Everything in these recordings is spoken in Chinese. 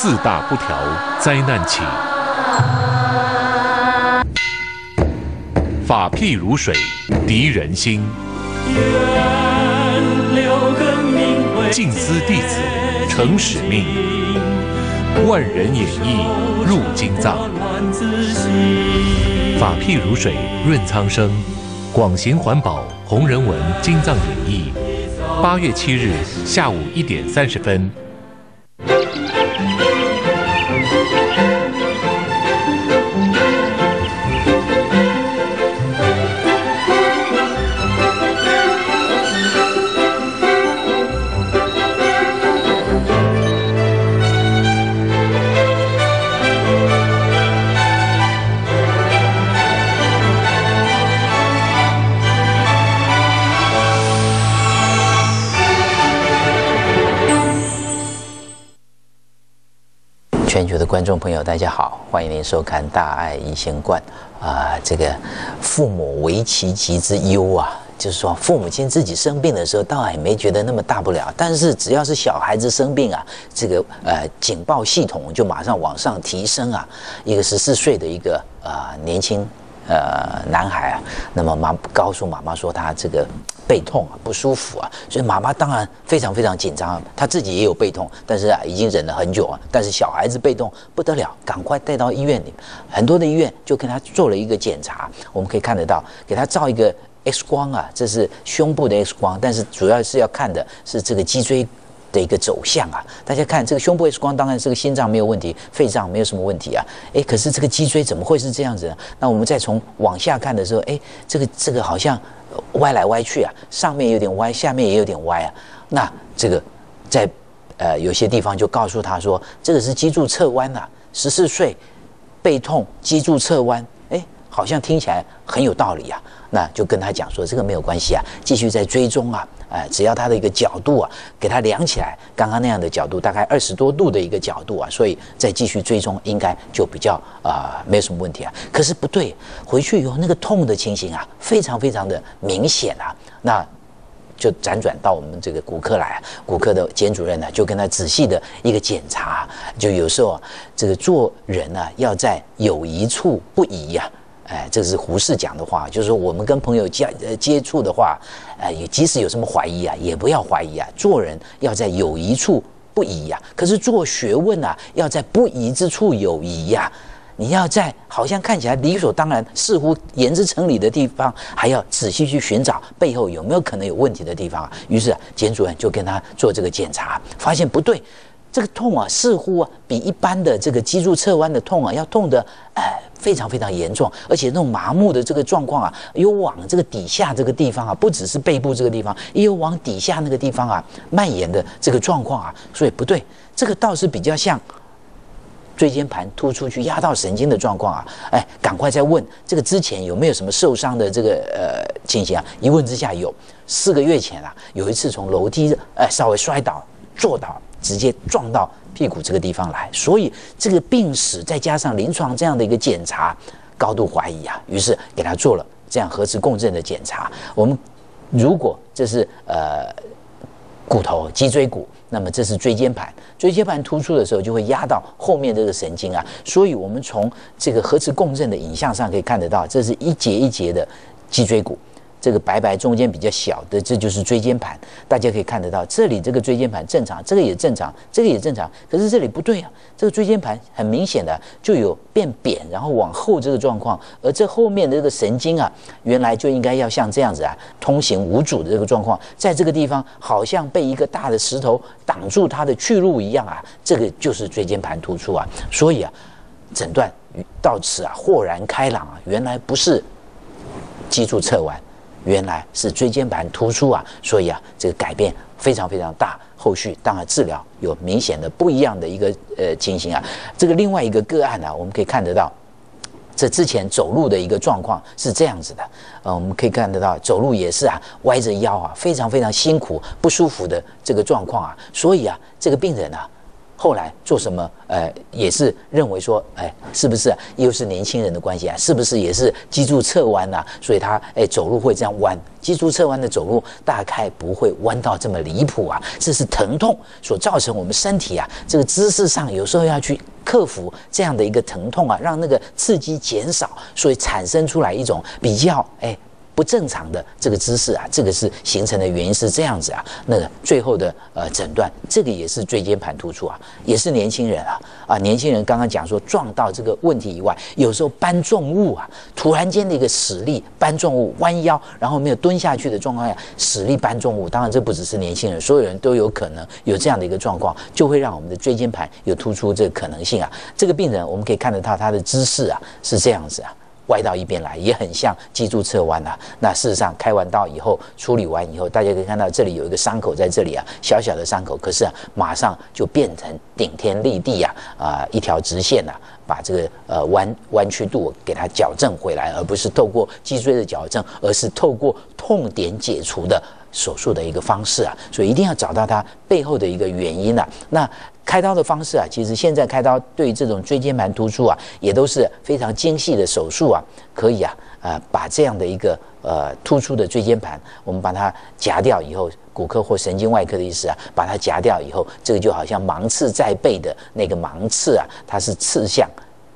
四大不调，灾难起。法譬如水，涤人心。静思弟子，成使命。万人演绎入金藏。法譬如水，润苍生。广行环保，红人文金藏演绎。八月七日下午一点三十分。全球的观众朋友，大家好，欢迎您收看《大爱一线观》啊。这个父母为其疾之忧啊，就是说父母亲自己生病的时候，倒也没觉得那么大不了。但是只要是小孩子生病啊，这个呃警报系统就马上往上提升啊。一个十四岁的一个啊年轻呃男孩啊，那么妈告诉妈妈说他这个。背痛啊，不舒服啊，所以妈妈当然非常非常紧张，她自己也有背痛，但是啊，已经忍了很久啊。但是小孩子背痛不得了，赶快带到医院里。很多的医院就给他做了一个检查，我们可以看得到，给他照一个 X 光啊，这是胸部的 X 光，但是主要是要看的是这个脊椎。的一个走向啊，大家看这个胸部 X 光，当然这个心脏没有问题，肺脏没有什么问题啊。哎，可是这个脊椎怎么会是这样子呢？那我们再从往下看的时候，哎，这个这个好像歪来歪去啊，上面有点歪，下面也有点歪啊。那这个在呃有些地方就告诉他说，这个是脊柱侧弯呐。十四岁背痛，脊柱侧弯，好像听起来很有道理啊。那就跟他讲说，这个没有关系啊，继续在追踪啊。哎，只要他的一个角度啊，给他量起来，刚刚那样的角度，大概二十多度的一个角度啊，所以再继续追踪，应该就比较啊没有什么问题啊。可是不对，回去以后那个痛的情形啊，非常非常的明显啊。那就辗转到我们这个骨科来，骨科的简主任呢，就跟他仔细的一个检查，就有时候这个做人呢，要在有一处不宜呀。哎，这是胡适讲的话，就是说我们跟朋友接呃接触的话，呃，即使有什么怀疑啊，也不要怀疑啊。做人要在有疑处不疑呀，可是做学问啊，要在不疑之处有疑呀。你要在好像看起来理所当然、似乎言之成理的地方，还要仔细去寻找背后有没有可能有问题的地方啊。于是简主任就跟他做这个检查，发现不对。这个痛啊，似乎啊比一般的这个脊柱侧弯的痛啊要痛的哎非常非常严重，而且那种麻木的这个状况啊，有往这个底下这个地方啊，不只是背部这个地方，也有往底下那个地方啊蔓延的这个状况啊，所以不对，这个倒是比较像椎间盘突出去压到神经的状况啊，哎，赶快再问这个之前有没有什么受伤的这个呃情形啊？一问之下有，四个月前啊有一次从楼梯哎稍微摔倒坐倒。直接撞到屁股这个地方来，所以这个病史再加上临床这样的一个检查，高度怀疑啊，于是给他做了这样核磁共振的检查。我们如果这是呃骨头脊椎骨，那么这是椎间盘，椎间盘突出的时候就会压到后面这个神经啊，所以我们从这个核磁共振的影像上可以看得到，这是一节一节的脊椎骨。这个白白中间比较小的，这就是椎间盘，大家可以看得到，这里这个椎间盘正常，这个也正常，这个也正常，可是这里不对啊，这个椎间盘很明显的就有变扁，然后往后这个状况，而这后面的这个神经啊，原来就应该要像这样子啊，通行无阻的这个状况，在这个地方好像被一个大的石头挡住它的去路一样啊，这个就是椎间盘突出啊，所以啊，诊断到此啊豁然开朗啊，原来不是脊柱侧弯。原来是椎间盘突出啊，所以啊，这个改变非常非常大。后续当然治疗有明显的不一样的一个呃情形啊。这个另外一个个案呢，我们可以看得到，这之前走路的一个状况是这样子的。呃，我们可以看得到走路也是啊，歪着腰啊，非常非常辛苦、不舒服的这个状况啊。所以啊，这个病人啊，后来做什么？呃，也是认为说，哎，是不是又是年轻人的关系啊？是不是也是脊柱侧弯呐？所以他哎走路会这样弯。脊柱侧弯的走路大概不会弯到这么离谱啊。这是疼痛所造成我们身体啊这个姿势上有时候要去克服这样的一个疼痛啊，让那个刺激减少，所以产生出来一种比较哎。不正常的这个姿势啊，这个是形成的原因是这样子啊。那最后的呃诊断，这个也是椎间盘突出啊，也是年轻人啊啊，年轻人刚刚讲说撞到这个问题以外，有时候搬重物啊，突然间的一个使力搬重物，弯腰然后没有蹲下去的状况下，使力搬重物。当然这不只是年轻人，所有人都有可能有这样的一个状况，就会让我们的椎间盘有突出这个可能性啊。这个病人我们可以看得到他的姿势啊是这样子啊。歪到一边来，也很像脊柱侧弯啊。那事实上，开完刀以后，处理完以后，大家可以看到这里有一个伤口在这里啊，小小的伤口，可是啊，马上就变成顶天立地呀，啊，一条直线呐，把这个呃弯弯曲度给它矫正回来，而不是透过脊椎的矫正，而是透过痛点解除的手术的一个方式啊。所以一定要找到它背后的一个原因啊。那开刀的方式啊，其实现在开刀对这种椎间盘突出啊，也都是非常精细的手术啊，可以啊，呃，把这样的一个呃突出的椎间盘，我们把它夹掉以后，骨科或神经外科的意思啊，把它夹掉以后，这个就好像芒刺在背的那个芒刺啊，它是刺向。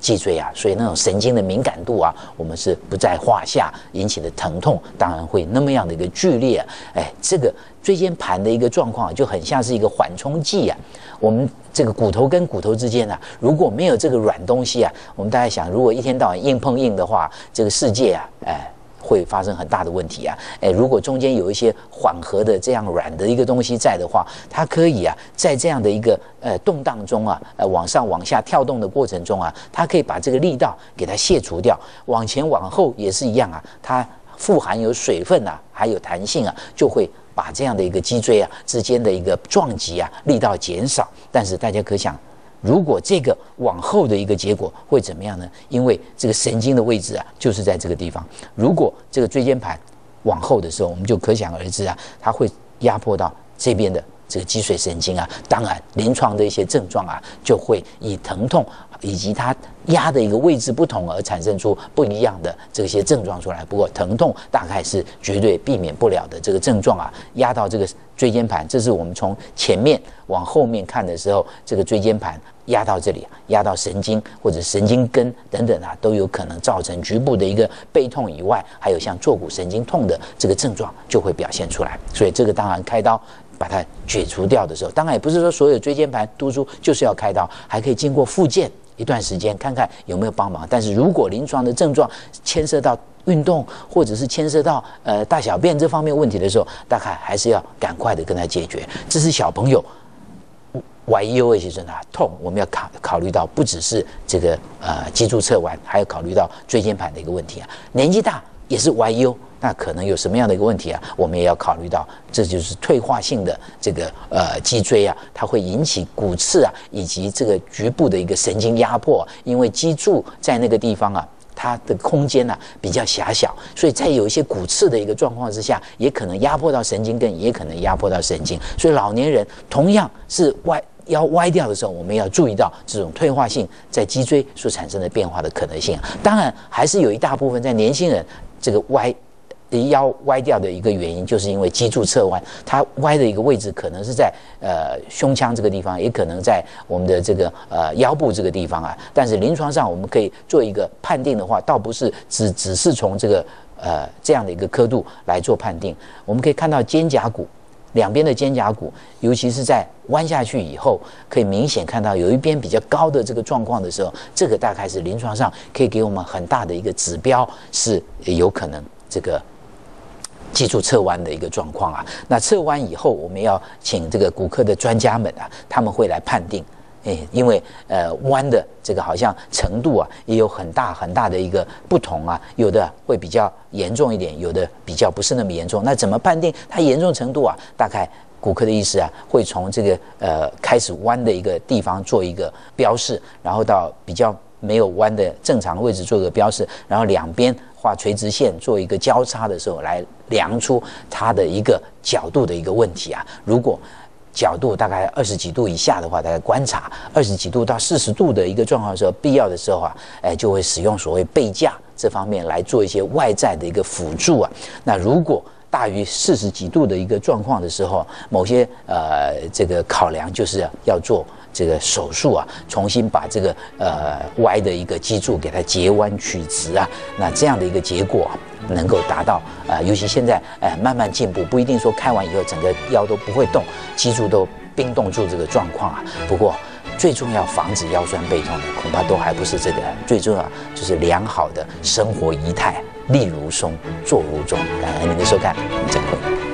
脊椎啊，所以那种神经的敏感度啊，我们是不在话下，引起的疼痛当然会那么样的一个剧烈。哎，这个椎间盘的一个状况就很像是一个缓冲剂啊。我们这个骨头跟骨头之间呢，如果没有这个软东西啊，我们大家想，如果一天到晚硬碰硬的话，这个世界啊，哎。会发生很大的问题啊！哎，如果中间有一些缓和的这样软的一个东西在的话，它可以啊，在这样的一个呃动荡中啊，呃往上往下跳动的过程中啊，它可以把这个力道给它卸除掉。往前往后也是一样啊，它富含有水分啊，还有弹性啊，就会把这样的一个脊椎啊之间的一个撞击啊力道减少。但是大家可想。如果这个往后的一个结果会怎么样呢？因为这个神经的位置啊，就是在这个地方。如果这个椎间盘往后的时候，我们就可想而知啊，它会压迫到这边的这个脊髓神经啊。当然，临床的一些症状啊，就会以疼痛以及它压的一个位置不同而产生出不一样的这些症状出来。不过，疼痛大概是绝对避免不了的这个症状啊，压到这个。椎间盘，这是我们从前面往后面看的时候，这个椎间盘压到这里，压到神经或者神经根等等啊，都有可能造成局部的一个背痛以外，还有像坐骨神经痛的这个症状就会表现出来。所以这个当然开刀把它解除掉的时候，当然也不是说所有椎间盘突出就是要开刀，还可以经过复健一段时间，看看有没有帮忙。但是如果临床的症状牵涉到，运动或者是牵涉到呃大小便这方面问题的时候，大概还是要赶快的跟他解决。这是小朋友歪 U 一些症啊痛，我们要考考虑到不只是这个呃脊柱侧弯，还要考虑到椎间盘的一个问题啊。年纪大也是歪 U，那可能有什么样的一个问题啊？我们也要考虑到，这就是退化性的这个呃脊椎啊，它会引起骨刺啊，以及这个局部的一个神经压迫，因为脊柱在那个地方啊。它的空间呢比较狭小，所以在有一些骨刺的一个状况之下，也可能压迫到神经根，也可能压迫到神经。所以老年人同样是歪腰歪掉的时候，我们要注意到这种退化性在脊椎所产生的变化的可能性。当然，还是有一大部分在年轻人这个歪。腰歪掉的一个原因，就是因为脊柱侧弯，它歪的一个位置可能是在呃胸腔这个地方，也可能在我们的这个呃腰部这个地方啊。但是临床上我们可以做一个判定的话，倒不是只只是从这个呃这样的一个刻度来做判定。我们可以看到肩胛骨两边的肩胛骨，尤其是在弯下去以后，可以明显看到有一边比较高的这个状况的时候，这个大概是临床上可以给我们很大的一个指标，是有可能这个。脊柱侧弯的一个状况啊，那侧弯以后，我们要请这个骨科的专家们啊，他们会来判定，哎，因为呃弯的这个好像程度啊，也有很大很大的一个不同啊，有的会比较严重一点，有的比较不是那么严重。那怎么判定它严重程度啊？大概骨科的医师啊，会从这个呃开始弯的一个地方做一个标示，然后到比较没有弯的正常位置做个标示，然后两边。画垂直线做一个交叉的时候，来量出它的一个角度的一个问题啊。如果角度大概二十几度以下的话，大概观察二十几度到四十度的一个状况的时候，必要的时候啊，哎，就会使用所谓背架这方面来做一些外在的一个辅助啊。那如果大于四十几度的一个状况的时候，某些呃这个考量就是要做这个手术啊，重新把这个呃歪的一个脊柱给它截弯曲直啊，那这样的一个结果能够达到呃，尤其现在呃慢慢进步，不一定说开完以后整个腰都不会动，脊柱都冰冻住这个状况啊。不过最重要防止腰酸背痛的，恐怕都还不是这个，最重要就是良好的生活仪态。立如松，坐如钟。感恩您的收看，我们再会。